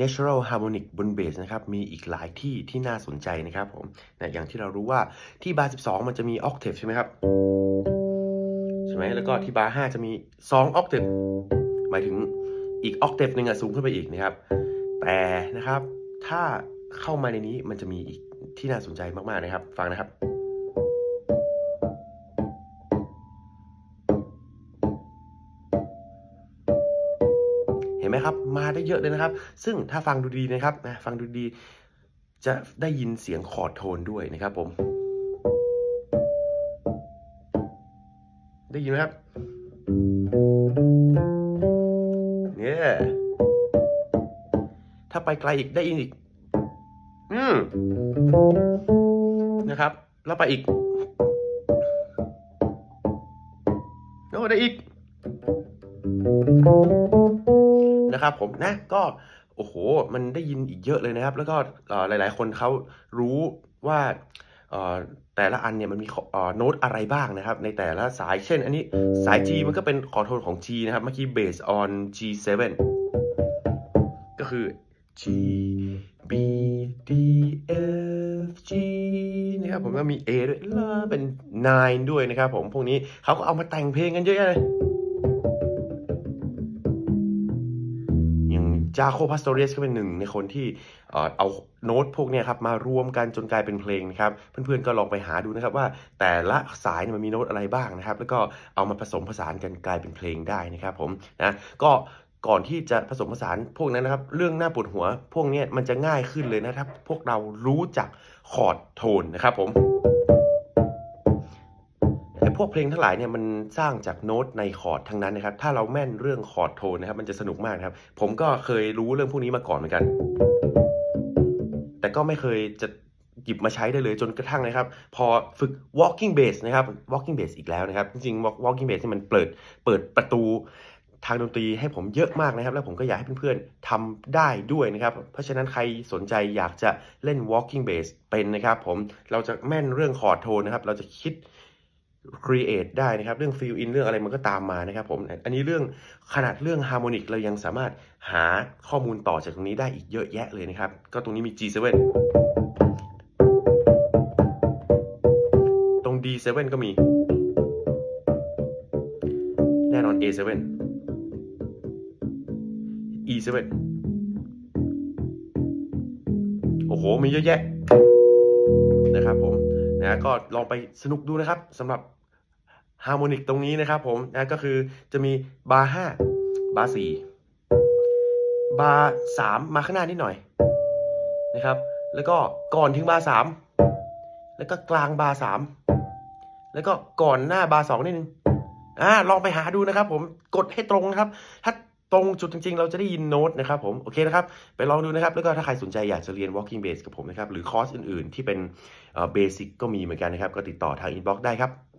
natural harmonic บนเบสนะครับ มีอีกหลายที่ที่น่าสนใจนะครับผมนะอย่างที่เรารู้ว่าที่บาร์ 12 มันจะมี octave ใช่ไหมครับ ใช่ไหมแล้วก็ที่บาร์ 5 จะมี2 octave หมายถึงอีก octave หนึ่งอะสูงขึ้นไปอีกนะครับ แต่นะครับถ้าเข้ามาในนี้มันจะมีอีกที่น่าสนใจมากๆนะครับ ฟังนะครับ นไหมครับ มาได้เยอะเลยนะครับ ซึ่งถ้าฟังดูดีนะครับนะฟังดูดีจะได้ยินเสียงคอร์ดโทนด้วยนะครับผม ได้ยินไหมครับเนี่ยถ้าไปไกลอีกได้ยินอีก อืมนะครับ แล้วไปอีกโอ้ได้อีก นะครับผมนะก็โอ้โห มันได้ยินอีกเยอะเลยนะครับ แล้วก็หลาย ๆ คนเขารู้ว่าแต่ละอันเนี่ยมันมีโน้ตอะไรบ้างนะครับ ในแต่ละสายเช่น อันนี้สาย G มันก็เป็นคอร์โทนของ G นะครับ เมื่อกี้ based on G7 ก็คือ G B D F G นะครับผมก็มี A ด้วยแล้วเป็น9ด้วยนะครับผมพวกนี้เขาก็เอามาแต่งเพลงกันเยอะแยะเลย จาโคพาสโตเรียสก็เป็นหนึ่งในคนที่เอาโน้ตพวกนี้ครับมารวมกันจนกลายเป็นเพลงนะครับเพื่อนๆก็ลองไปหาดูนะครับว่าแต่ละสายมันมีโน้ตอะไรบ้างนะครับ แล้วก็เอามาผสมผสานกันกลายเป็นเพลงได้นะครับผมนะก็ก่อนที่จะผสมผสานพวกนั้นนะครับ เรื่องหน้าปวดหัวพวกนี้มันจะง่ายขึ้นเลยนะครับพวกเรารู้จัก chord tone นะครับผม พวกเพลงทั้งหลายเนี่ยมันสร้างจากโน้ตในคอร์ดทั้งนั้นนะครับ ถ้าเราแม่นเรื่อง chord tone นะครับ มันจะสนุกมากนะครับ ผมก็เคยรู้เรื่องพวกนี้มาก่อนเหมือนกัน แต่ก็ไม่เคยจะหยิบมาใช้ได้เลยจนกระทั่งนะครับ พอฝึก walking bass นะครับ walking bass อีกแล้วนะครับ จริงๆ walking bass ที่มันเปิดเปิดประตูทางดนตรีให้ผมเยอะมากนะครับ แล้วผมก็อยากให้เพื่อนๆทำได้ด้วยนะครับ เพราะฉะนั้นใครสนใจอยากจะเล่น walking bass เป็นนะครับ ผมเราจะแม่นเรื่องคอร์ดโทนนะครับ เราจะคิด create ได้นะครับ เรื่อง fill in เรื่องอะไรมันก็ตามมานะครับผม อันนี้เรื่องขนาดเรื่อง harmonic เรายังสามารถหาข้อมูลต่อจากตรงนี้ได้อีกเยอะแยะเลยนะครับ ก็ตรงนี้มี G7 ตรง D7 ก็มี แน่นอน A7 E7 โอ้โห มีเยอะแยะนะครับผม นะก็ลองไปสนุกดูนะครับสำหรับ harmonic ตรงนี้นะครับผมนะก็คือจะมีบาร์ห้าบาร์สี่บาร์สามมาข้างหน้านิดหน่อยนะครับ แล้วก็ก่อนถึงบาร์สามแล้วก็กลางบาร์สามแล้วก็ก่อนหน้าบาร์สองนิดนึงอ่าลองไปหาดูนะครับ ผมกดให้ตรงนะครับถ้า ตรงจุดจริงๆ เราจะได้ยินโน้ตนะครับผม โอเคนะครับ ไปลองดูนะครับ แล้วก็ถ้าใครสนใจอยากจะเรียน walking bass กับผมนะครับ หรือคอร์สอื่นๆ ที่เป็น basic ก็มีเหมือนกันนะครับ ก็ติดต่อทาง inbox ได้ครับ